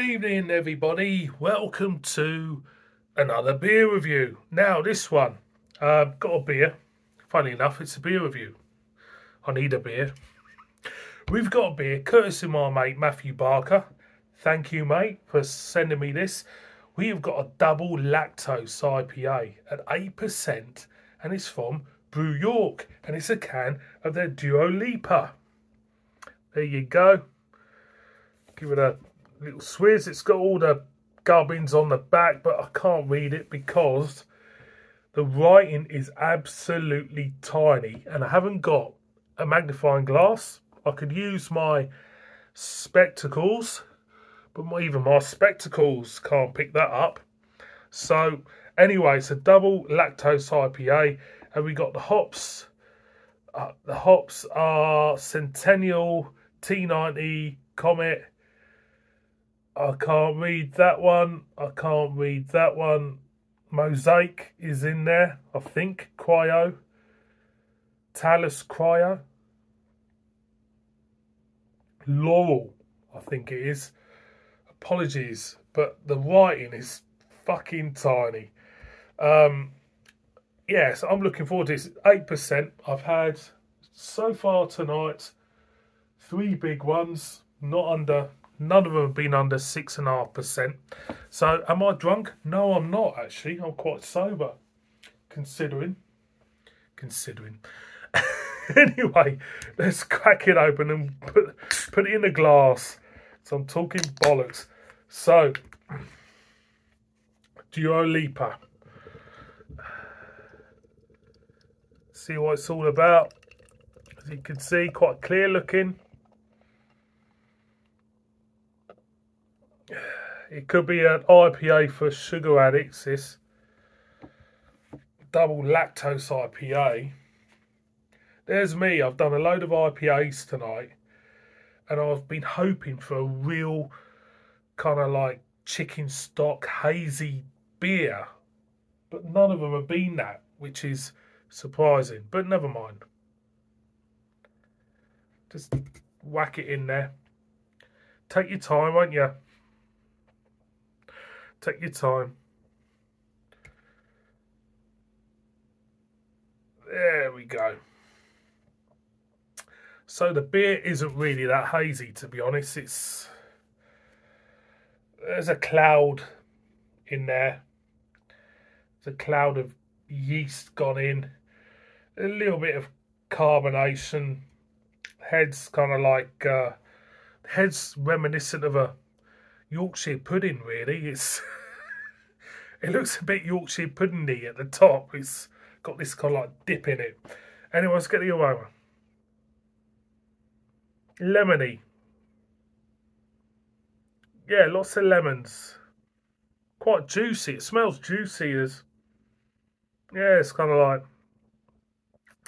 evening, everybody. Welcome to another beer review. Now, this one, uh, got a beer. Funny enough, it's a beer review. I need a beer. We've got a beer, courtesy of my mate Matthew Barker. Thank you, mate, for sending me this. We've got a double lactose IPA at 8%, and it's from Brew York, and it's a can of their Duo Lipa. There you go. Give it a little swizz. It's got all the gubbins on the back, but I can't read it because the writing is absolutely tiny, and I haven't got a magnifying glass. I could use my spectacles, but my, even my spectacles can't pick that up. So anyway, it's a double lactose IPA, and we got the hops. Uh, the hops are Centennial, T90, Comet. I can't read that one. I can't read that one. Mosaic is in there, I think. Cryo. Talus Cryo. Laurel, I think it is. Apologies, but the writing is fucking tiny. Um, yes, I'm looking forward to this. 8%. I've had so far tonight three big ones, not under, none of them have been under 6.5%. So, am I drunk? No, I'm not actually. I'm quite sober, considering. Considering. anyway, let's crack it open and put, put it in the glass. So, I'm talking bollocks. So, Duo Lipa. See what it's all about. As you can see, quite clear looking. It could be an IPA for sugar addicts, this double lactose IPA. There's me, I've done a load of IPAs tonight and I've been hoping for a real kind of like chicken stock hazy beer, but none of them have been that, which is surprising, but never mind. Just whack it in there. Take your time, won't you? Take your time. There we go. So the beer isn't really that hazy, to be honest. It's there's a cloud in there. There's a cloud of yeast gone in. A little bit of carbonation. Head's kind of like uh, head's reminiscent of a Yorkshire pudding, really. It's it looks a bit Yorkshire puddingy at the top. It's got this kind of like dip in it. Anyway, let's get the aroma. Lemony. Yeah, lots of lemons. Quite juicy. It smells juicy as yeah, it's kind of like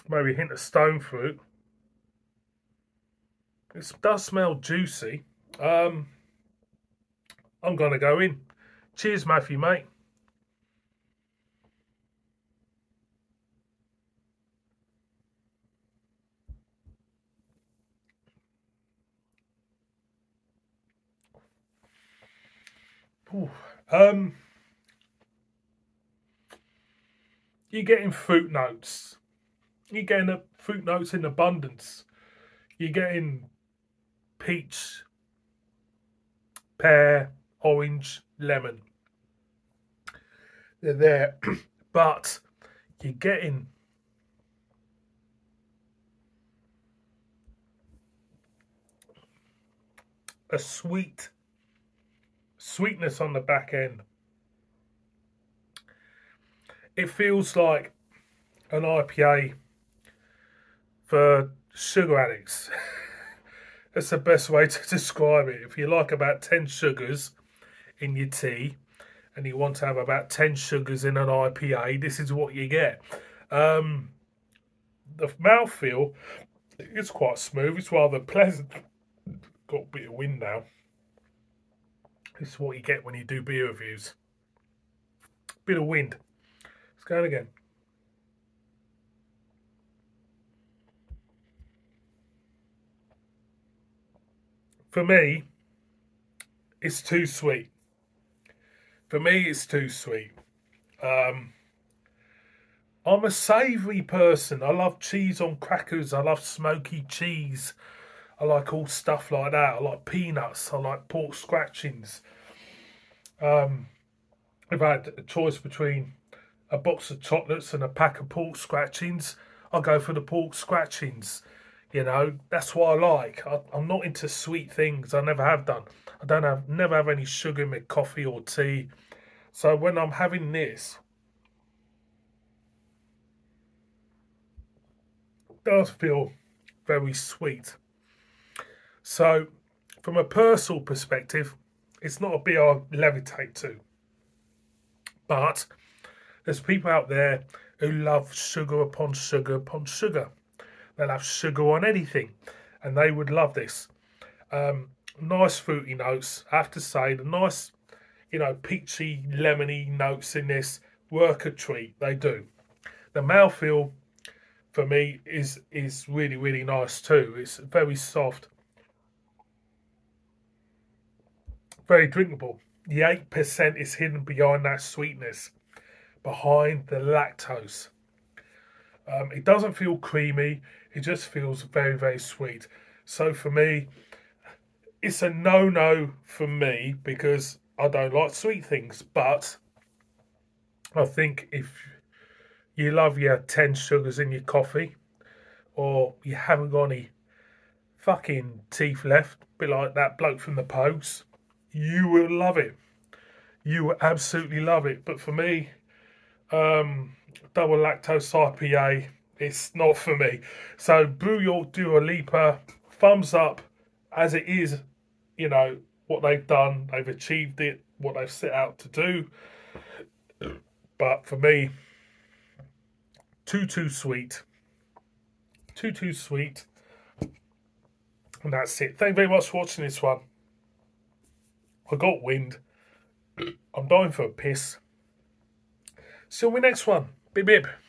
maybe a hint of stone fruit. It does smell juicy. Um, I'm going to go in. Cheers, Matthew, mate. Um, you're getting fruit notes. You're getting fruit notes in abundance. You're getting peach, pear, orange, lemon. They're there, but you're getting a sweet sweetness on the back end. It feels like an IPA for sugar addicts. That's the best way to describe it. If you like about 10 sugars in your tea and you want to have about 10 sugars in an IPA, this is what you get. Um, the mouthfeel is quite smooth. It's rather pleasant. Got a bit of wind now. This is what you get when you do beer reviews. Bit of wind. Let's go again. For me, it's too sweet. For me, it's too sweet. Um, I'm a savoury person. I love cheese on crackers. I love smoky cheese. I like all stuff like that. I like peanuts. I like pork scratchings. Um, if I had a choice between a box of chocolates and a pack of pork scratchings, I'll go for the pork scratchings. You know, that's what I like. I, am not into sweet things. I never have done. I don't have, never have any sugar in my coffee or tea. So when I'm having this, does feel very sweet. So from a personal perspective, it's not a beer I levitate to. But there's people out there who love sugar upon sugar upon sugar. They'll have sugar on anything, and they would love this. Um, nice fruity notes. I have to say, the nice, you know, peachy, lemony notes in this work a treat. They do. The mouthfeel for me is is really really nice too. It's very soft, very drinkable. The eight percent is hidden behind that sweetness, behind the lactose. Um, it doesn't feel creamy. It just feels very very sweet. So for me, it's a no-no for me because I don't like sweet things. But I think if you love your 10 sugars in your coffee or you haven't got any fucking teeth left, bit like that bloke from the Pogues, you will love it. You will absolutely love it. But for me, um, double lactose IPA, it's not for me. So Brew York Dua Lipa, thumbs up as it is you know, what they've done, they've achieved it, what they've set out to do. But for me, too, too sweet. Too, too sweet. And that's it. Thank you very much for watching this one. I got wind. I'm dying for a piss. See you on next one. Bip bip.